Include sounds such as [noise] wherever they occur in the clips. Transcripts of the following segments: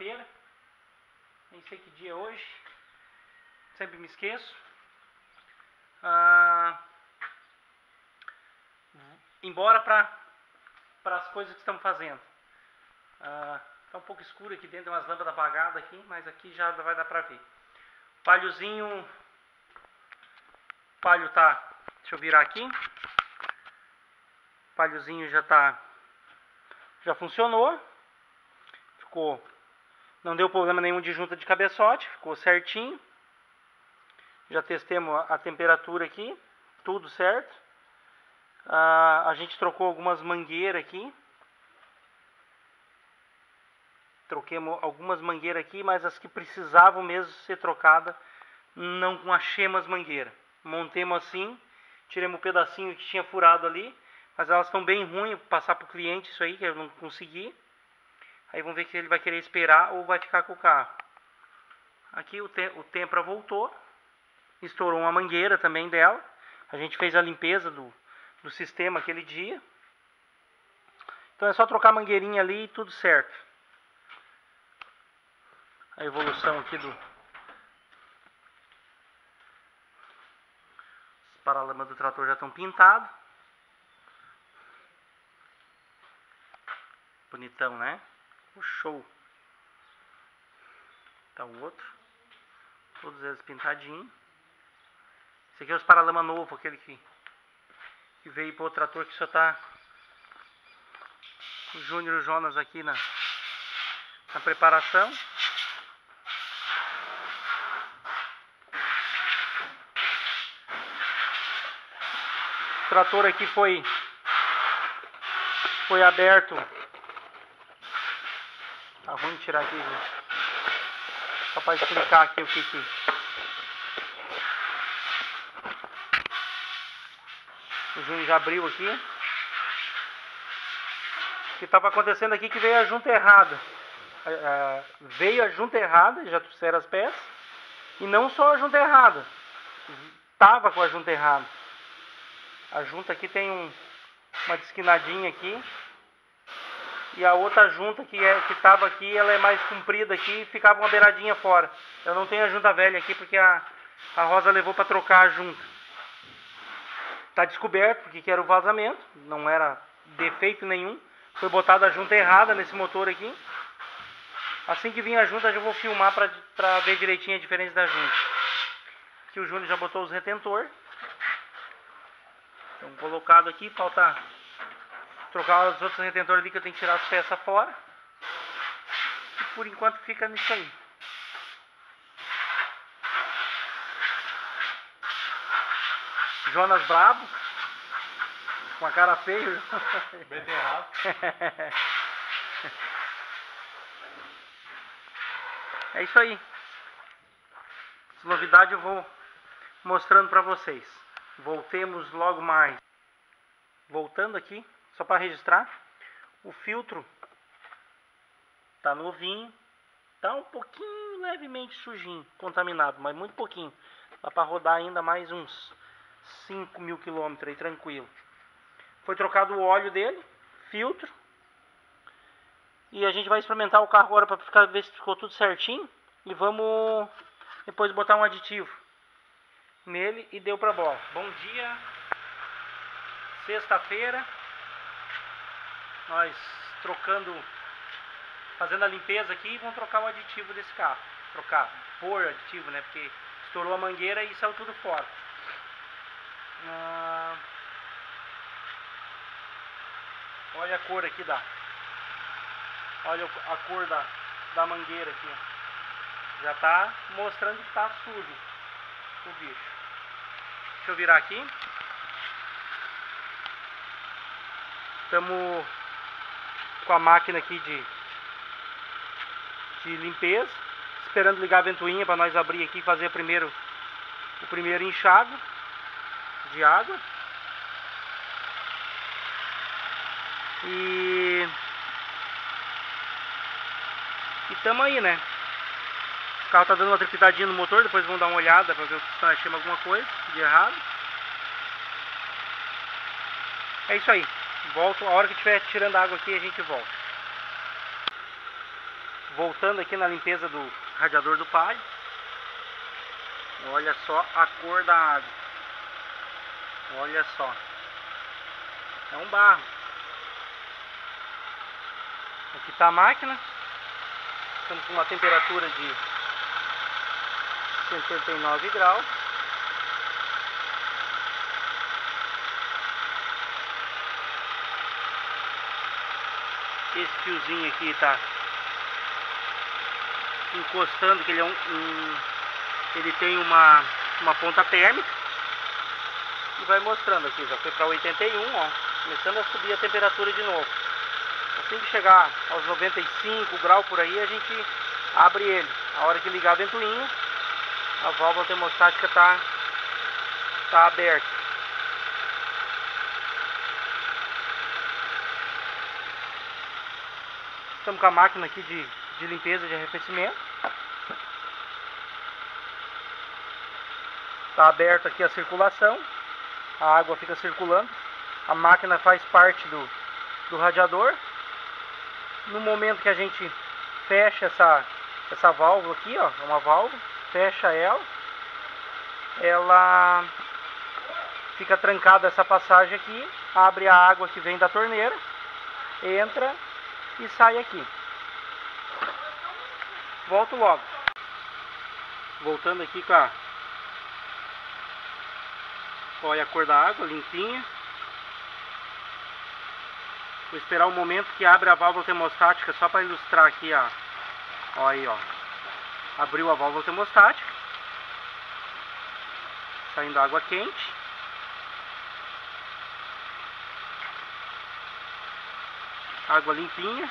quinta-feira. Nem sei que dia é hoje. Sempre me esqueço. Ah, embora para as coisas que estamos fazendo. Ah, tá um pouco escuro aqui dentro, tem umas lâmpadas apagadas aqui, mas aqui já vai dar para ver. Palhozinho. Palho tá. Deixa eu virar aqui palhozinho já tá já funcionou. Ficou não deu problema nenhum de junta de cabeçote, ficou certinho. Já testemos a temperatura aqui, tudo certo. Ah, a gente trocou algumas mangueiras aqui. Troquemos algumas mangueiras aqui, mas as que precisavam mesmo ser trocadas, não com as chemas mangueira. Montemos assim, tiremos o um pedacinho que tinha furado ali mas elas estão bem ruins, passar para o cliente isso aí, que eu não consegui. Aí vamos ver se ele vai querer esperar ou vai ficar com o carro. Aqui o, te o Tempra voltou. Estourou uma mangueira também dela. A gente fez a limpeza do, do sistema aquele dia. Então é só trocar a mangueirinha ali e tudo certo. A evolução aqui do... Os paralamas do trator já estão pintados. Bonitão, né? O show. Tá o outro. Todos eles pintadinhos. Esse aqui é os paralama novo, aquele que, que veio para o trator que só tá o Júnior Jonas aqui na, na preparação. O trator aqui foi foi aberto Tá ruim tirar aqui, gente. Só para explicar aqui o que que... O Júnior já abriu aqui. O que estava acontecendo aqui é que veio a junta errada. É, veio a junta errada, já trouxeram as peças. E não só a junta errada. Tava com a junta errada. A junta aqui tem um, uma desquinadinha aqui e a outra junta que é estava aqui, ela é mais comprida aqui e ficava uma beiradinha fora. Eu não tenho a junta velha aqui porque a, a Rosa levou para trocar a junta. Tá descoberto porque que era o vazamento, não era defeito nenhum. Foi botada a junta errada nesse motor aqui. Assim que vir a junta, eu vou filmar para ver direitinho a diferença da junta. Aqui o Júnior já botou os retentor. Então colocado aqui, falta trocar os outros retentores ali que eu tenho que tirar as peças fora. E por enquanto fica nisso aí. Jonas Brabo. Com a cara feia. [laughs] É isso aí. As novidades eu vou mostrando para vocês. Voltemos logo mais. Voltando aqui. Só para registrar, o filtro tá novinho, tá um pouquinho levemente sujinho, contaminado, mas muito pouquinho. Dá para rodar ainda mais uns 5 mil quilômetros aí tranquilo. Foi trocado o óleo dele, filtro. E a gente vai experimentar o carro agora para ficar ver se ficou tudo certinho e vamos depois botar um aditivo nele e deu para bola. Bom dia. Sexta-feira nós trocando, fazendo a limpeza aqui, vamos trocar o aditivo desse carro. Trocar, pôr aditivo, né? Porque estourou a mangueira e saiu tudo fora. Ah, olha a cor aqui da. Olha a cor da, da mangueira aqui. Já tá mostrando que tá sujo o bicho. Deixa eu virar aqui. Estamos com a máquina aqui de, de limpeza, esperando ligar a ventoinha para nós abrir aqui e fazer primeiro, o primeiro enxágue de água. E e tamo aí, né? O carro tá dando uma trepidadinha no motor, depois vamos dar uma olhada para ver se nós achamos alguma coisa de errado. É isso aí. Volto, a hora que estiver tirando a água aqui, a gente volta. Voltando aqui na limpeza do radiador do palio. Olha só a cor da água. Olha só. É um barro. Aqui está a máquina. Estamos com uma temperatura de 79 graus. Esse fiozinho aqui está encostando, que ele é um, um, ele tem uma, uma ponta térmica e vai mostrando aqui, já foi para 81, ó, começando a subir a temperatura de novo. Assim que chegar aos 95 graus por aí, a gente abre ele. A hora que ligar a ventoinha, a válvula termostática está tá aberta. Estamos com a máquina aqui de, de limpeza de arrefecimento. Está aberta aqui a circulação. A água fica circulando. A máquina faz parte do, do radiador. No momento que a gente fecha essa, essa válvula aqui, ó, é uma válvula, fecha ela, ela fica trancada essa passagem aqui, abre a água que vem da torneira, entra e sai aqui. Volto logo. Voltando aqui com a... Olha a cor da água, limpinha. Vou esperar o momento que abre a válvula termostática só para ilustrar aqui a... Olha aí, ó. Abriu a válvula termostática. Saindo água quente. Água limpinha.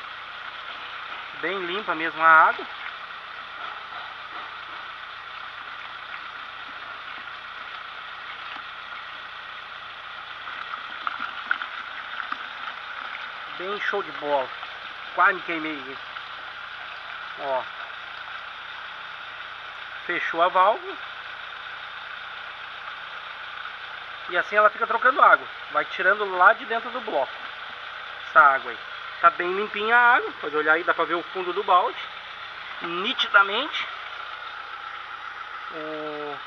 Bem limpa mesmo a água. Bem show de bola. Quase me queimei. Ó. Fechou a válvula. E assim ela fica trocando água. Vai tirando lá de dentro do bloco. Essa água aí. Tá bem limpinha a água. Pode olhar aí, dá pra ver o fundo do balde. Nitidamente. O...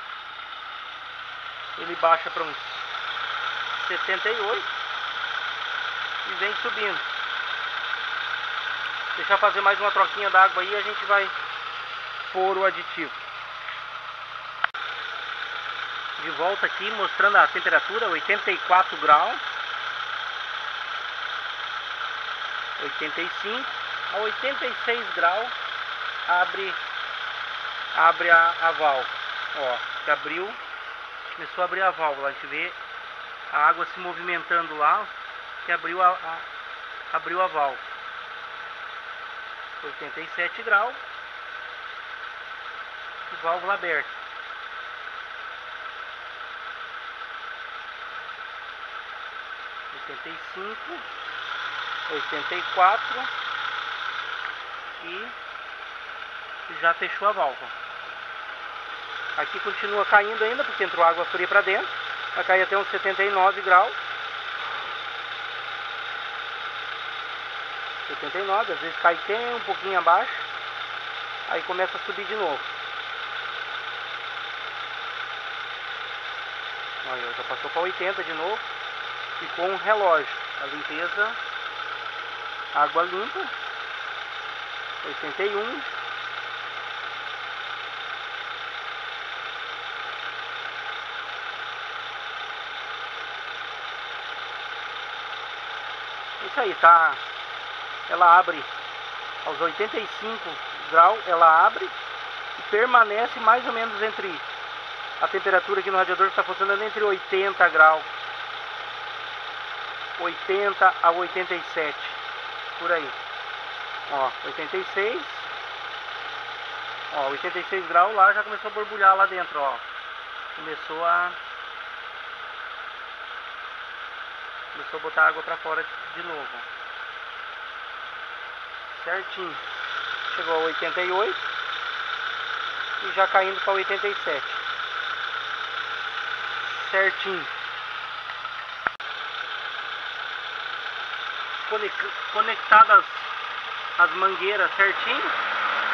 Ele baixa para uns 78. E vem subindo. Deixar fazer mais uma troquinha d'água aí a gente vai pôr o aditivo. De volta aqui mostrando a temperatura 84 graus. 85 a 86 graus abre abre a, a válvula. Ó que abriu começou a abrir a válvula a gente vê a água se movimentando lá que abriu a, a abriu a válvula. 87 graus válvula aberta. oitenta e cinco 84 e já fechou a válvula. Aqui continua caindo ainda porque entrou água fria para dentro. Vai cair até uns 79 graus. 79, às vezes cai até um pouquinho abaixo. Aí começa a subir de novo. Olha, já passou para 80 de novo. Com um relógio. A limpeza água limpa, 81. Isso aí, tá? Ela abre aos 85 graus, ela abre e permanece mais ou menos entre a temperatura aqui no radiador está funcionando entre 80 graus 80 a 87 por aí. Ó, 86. Ó, 86 graus lá já começou a borbulhar lá dentro, ó. Começou a Começou a botar água pra fora de novo. Certinho. Chegou a 88 e já caindo para 87. Conectadas as mangueiras certinho.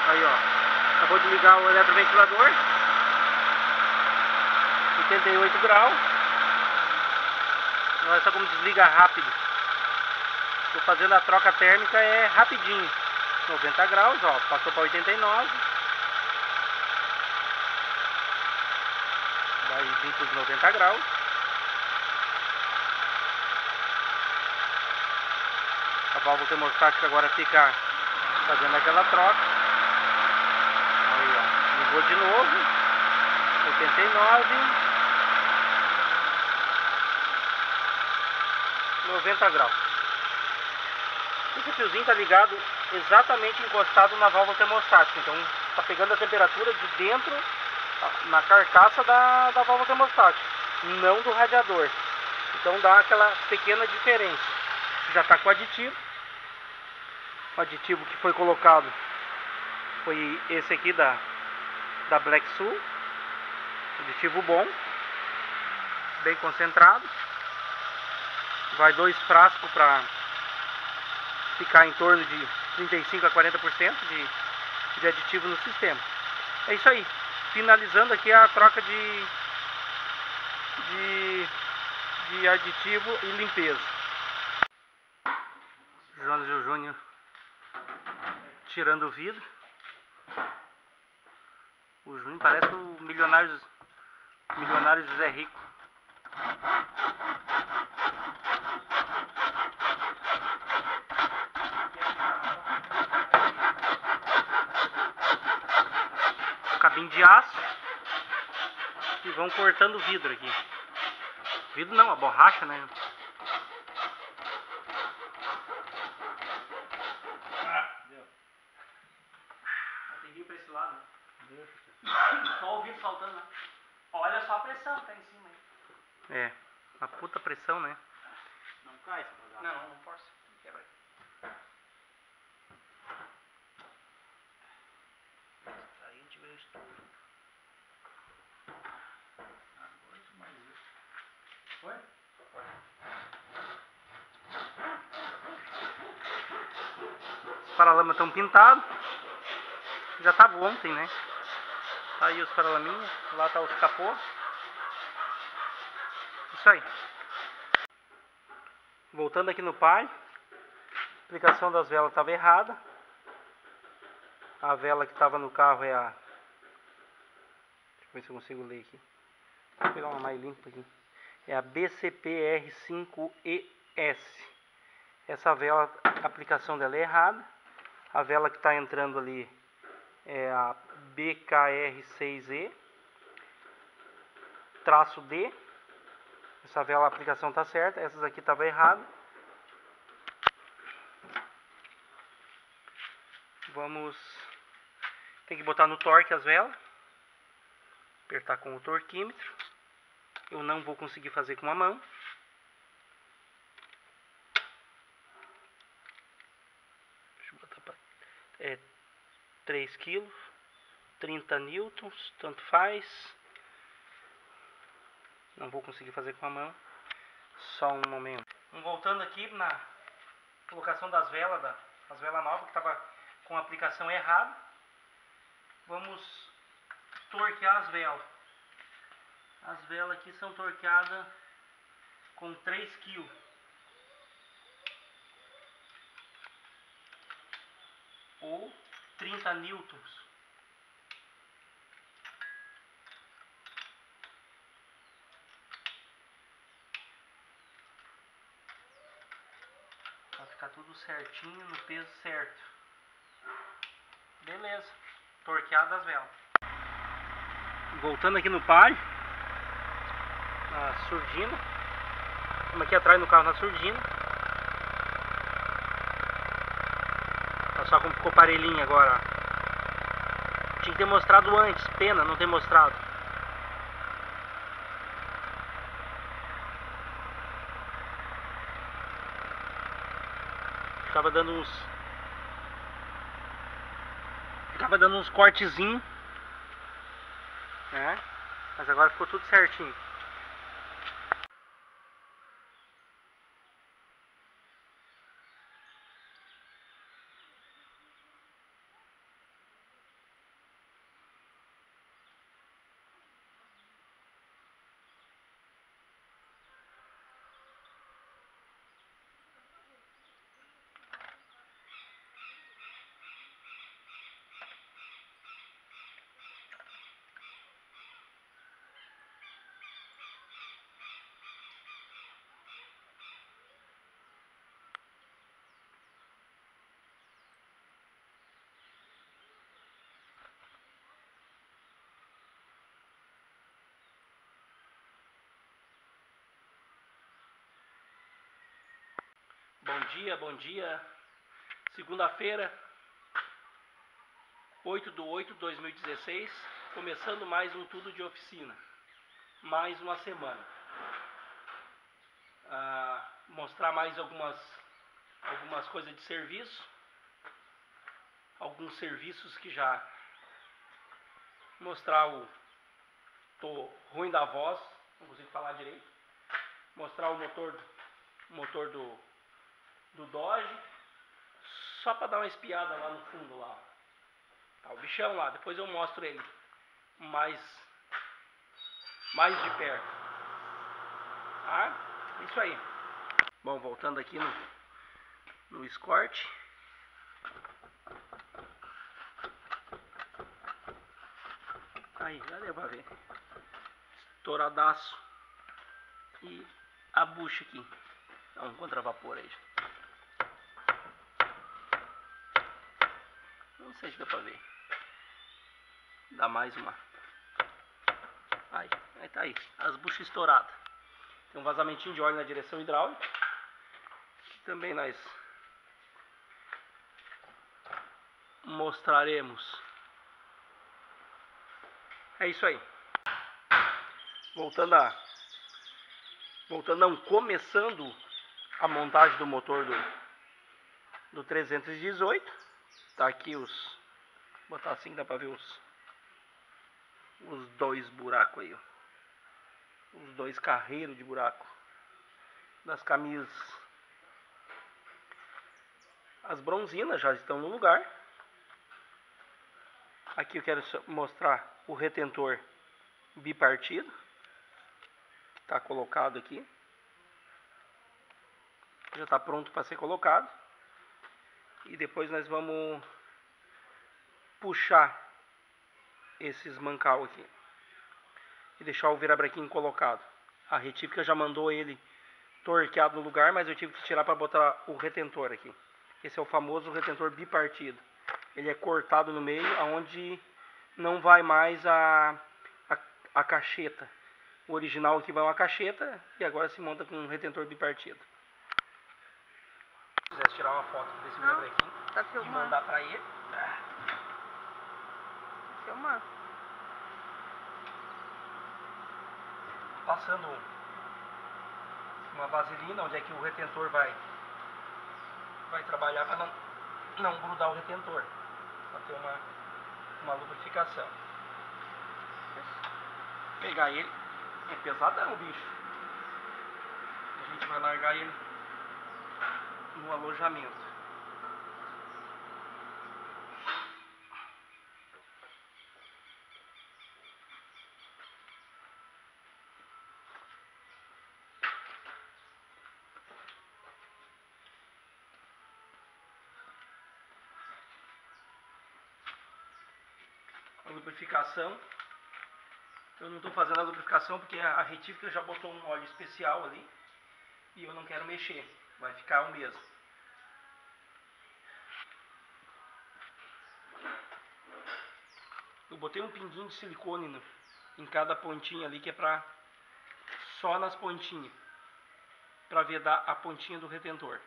Aí ó, acabou de ligar o eletroventilador. 88 graus. Olha só como desliga rápido. Estou fazendo a troca térmica é rapidinho. 90 graus, ó, passou para 89. Vai vir para os 90 graus. Válvula termostática agora fica fazendo aquela troca. Aí, ó, ligou de novo. 89. 90 graus. Esse fiozinho está ligado exatamente encostado na válvula termostática. Então está pegando a temperatura de dentro, na carcaça da, da válvula termostática, não do radiador. Então dá aquela pequena diferença. Já está com aditivo. Aditivo que foi colocado foi esse aqui da, da Black Sul. Aditivo bom, bem concentrado. Vai dois frascos para ficar em torno de 35 a 40% de, de aditivo no sistema. É isso aí. Finalizando aqui a troca de, de, de aditivo e limpeza. Jonas Júnior tirando o vidro. O Júnior parece o milionário, milionário José Rico. cabinho de aço e vão cortando o vidro aqui. Vidro não, a borracha, né? Ah, deu. Tem que ir pra esse lado, né? Só o vidro saltando, né? Olha só a pressão que tá em cima aí. É, uma puta pressão, né? Não cai essa bagaça. Não, não força. Quebra aí. Aí a gente vê o estouro. Agora isso mais isso. Foi? Os paralamas estão pintados. Já tava ontem, né? Tá aí os paralaminhos. Lá tá os capô. Isso aí. Voltando aqui no pai. A aplicação das velas estava errada. A vela que estava no carro é a. Deixa eu ver se eu consigo ler aqui. Vou pegar uma mais limpa aqui. É a BCPR5ES. Essa vela, a aplicação dela é errada. A vela que está entrando ali é a BKR6E. Traço D. Essa vela, a aplicação está certa. Essas aqui estavam erradas. Vamos... Tem que botar no torque as velas. Apertar com o torquímetro. Eu não vou conseguir fazer com a mão. Deixa eu botar pra... É 3 quilos, 30 newtons, tanto faz. Não vou conseguir fazer com a mão. Só um momento. Voltando aqui na colocação das velas, da, as velas novas que estava com a aplicação errada. Vamos torquear as velas. As velas aqui são torqueadas com 3 kg. Ou 30 newtons. Pra ficar tudo certinho, no peso certo. Beleza. Torqueada as velas. Voltando aqui no páreo na surdina. Aqui atrás no carro na surdina. Olha só como ficou parelhinho agora. Tinha que ter mostrado antes, pena não ter mostrado. Ficava dando uns. Ficava dando uns cortezinhos. Né? Mas agora ficou tudo certinho. Dia, bom dia. Segunda-feira, 8 de 8 de 2016, começando mais um Tudo de Oficina. Mais uma semana. Ah, mostrar mais algumas, algumas coisas de serviço. Alguns serviços que já mostrar o. Tô ruim da voz, não consigo falar direito. Mostrar o motor, motor do, do Dodge. Só para dar uma espiada lá no fundo lá. Tá o bichão lá, depois eu mostro ele mais, mais de perto. Tá? Isso aí. Bom, voltando aqui no, no Escort. Aí, já deu pra ver. Estouradaço. E a bucha aqui. Dá um contravapor aí. Não sei se dá pra ver. Dá mais uma. Aí, aí tá aí. As buchas estouradas. Tem um vazamentinho de óleo na direção hidráulica. Também nós mostraremos. É isso aí. Voltando a. Voltando não, começando a montagem do motor do, do 318. Tá aqui os. Vou botar assim dá pra ver os. Os dois buracos aí, ó. Os dois carreiros de buraco. Das camisas. As bronzinas já estão no lugar. Aqui eu quero mostrar o retentor bipartido. Está colocado aqui. Já está pronto para ser colocado. E depois nós vamos puxar esses mancal aqui. E deixar o virabrequim colocado. A retífica já mandou ele torqueado no lugar, mas eu tive que tirar para botar o retentor aqui. Esse é o famoso retentor bipartido. Ele é cortado no meio, aonde não vai mais a, a, a cacheta. O original aqui vai uma cacheta e agora se monta com um retentor bipartido. Se quisesse tirar uma foto desse virabrequim tá e mandar para ele. Filmar. Passando uma vaselina onde é que o retentor vai vai trabalhar para não, não grudar o retentor. Para ter uma, uma lubrificação. Pegar ele. É pesadão o bicho. A gente vai largar ele no alojamento. a lubrificação. Eu não estou fazendo a lubrificação porque a retífica já botou um óleo especial ali e eu não quero mexer, vai ficar o mesmo. Eu botei um pinguinho de silicone no, em cada pontinha ali que é para só nas pontinhas para vedar a pontinha do retentor.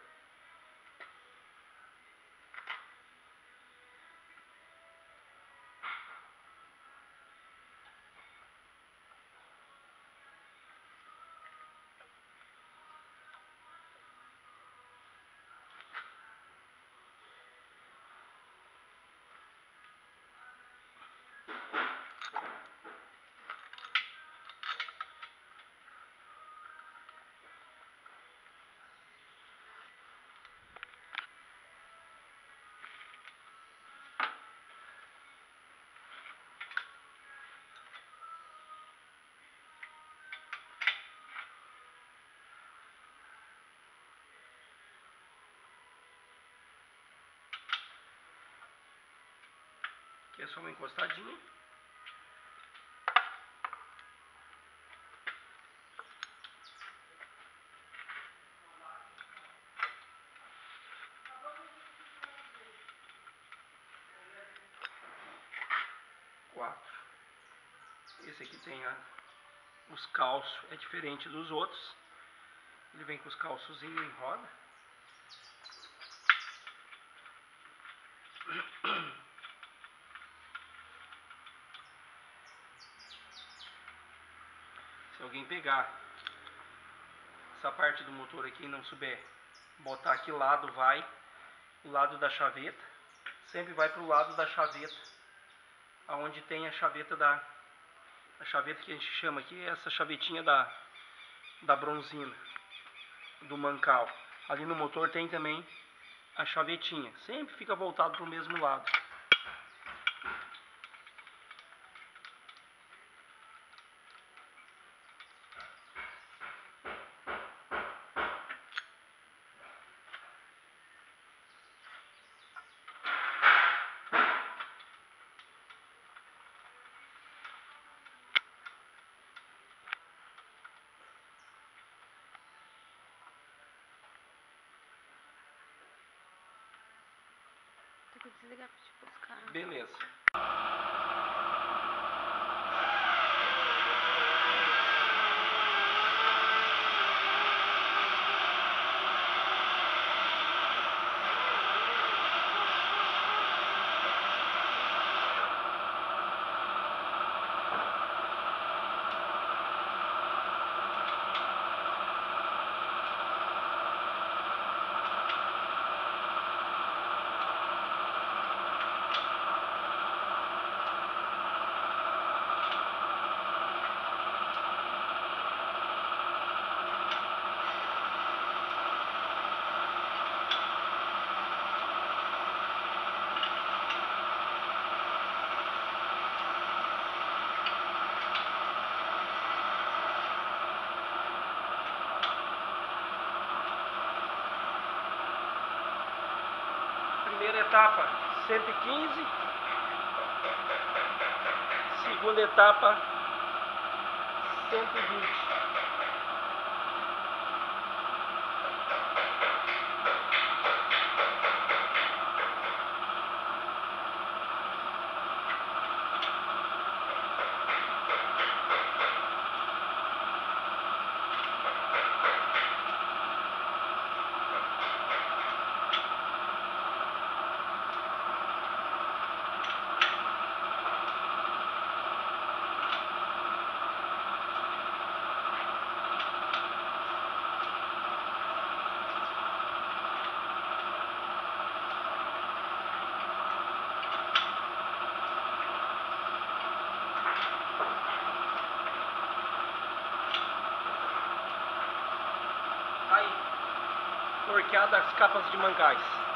Aqui é só uma encostadinha. Quatro. Esse aqui tem a, os calços, é diferente dos outros. Ele vem com os calços em roda. Alguém pegar essa parte do motor aqui não souber botar que lado vai, o lado da chaveta, sempre vai para o lado da chaveta, aonde tem a chaveta da a chaveta que a gente chama aqui, essa chavetinha da da bronzina, do mancal. Ali no motor tem também a chavetinha, sempre fica voltado para o mesmo lado. Que desligar pra te buscar. Beleza. Etapa 115. Segunda etapa 120. Aí. Torqueada as capas de mancais.